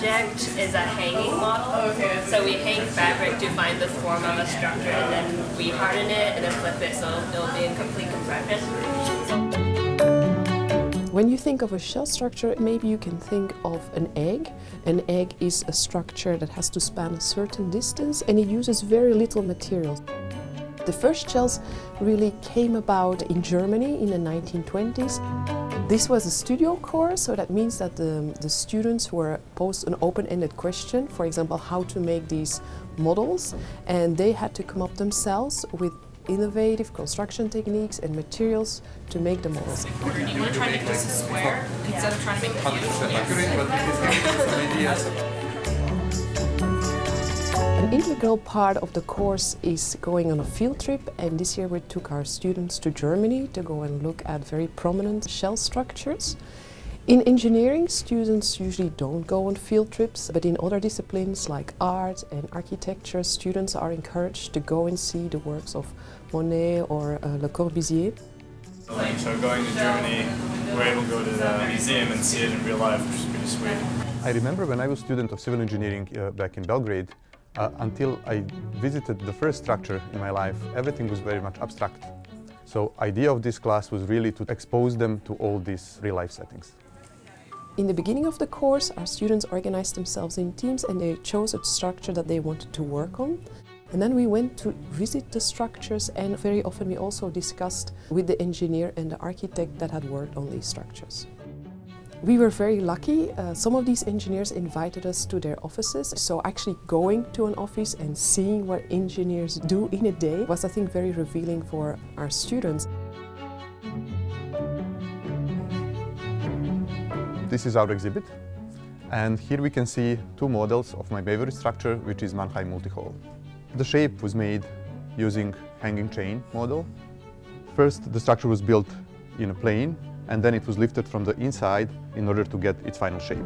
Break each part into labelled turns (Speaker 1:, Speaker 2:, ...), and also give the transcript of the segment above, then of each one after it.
Speaker 1: project is a hanging model. So we hang fabric to find the form of a structure and then we harden it and then flip it so it'll be in complete compression.
Speaker 2: When you think of a shell structure, maybe you can think of an egg. An egg is a structure that has to span a certain distance and it uses very little material. The first shells really came about in Germany in the 1920s. This was a studio course, so that means that the, the students were posed an open-ended question, for example, how to make these models, and they had to come up themselves with innovative construction techniques and materials to make the models.
Speaker 3: Do you want to make this a square instead of trying to make it cube?
Speaker 2: An integral part of the course is going on a field trip and this year we took our students to Germany to go and look at very prominent shell structures. In engineering, students usually don't go on field trips, but in other disciplines like art and architecture, students are encouraged to go and see the works of Monet or uh, Le Corbusier.
Speaker 4: So going to Germany, we're able to go to the museum and see it in real life, which is pretty sweet.
Speaker 5: I remember when I was a student of civil engineering uh, back in Belgrade, uh, until I visited the first structure in my life, everything was very much abstract. So idea of this class was really to expose them to all these real-life settings.
Speaker 2: In the beginning of the course, our students organized themselves in teams and they chose a structure that they wanted to work on. And then we went to visit the structures and very often we also discussed with the engineer and the architect that had worked on these structures. We were very lucky. Uh, some of these engineers invited us to their offices. So actually going to an office and seeing what engineers do in a day was, I think, very revealing for our students.
Speaker 5: This is our exhibit. And here we can see two models of my favorite structure, which is Mannheim Multi-Hall. The shape was made using hanging chain model. First, the structure was built in a plane and then it was lifted from the inside in order to get its final shape.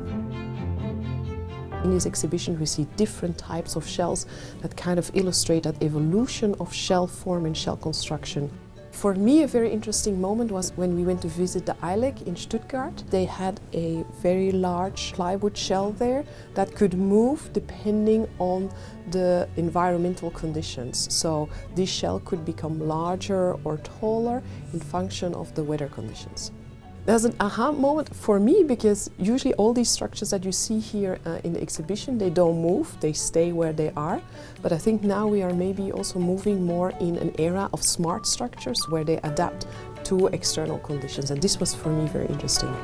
Speaker 2: In this exhibition we see different types of shells that kind of illustrate that evolution of shell form and shell construction. For me a very interesting moment was when we went to visit the ILEK in Stuttgart. They had a very large plywood shell there that could move depending on the environmental conditions. So this shell could become larger or taller in function of the weather conditions. There's an aha moment for me because usually all these structures that you see here uh, in the exhibition, they don't move, they stay where they are. But I think now we are maybe also moving more in an era of smart structures where they adapt to external conditions. And this was for me very interesting.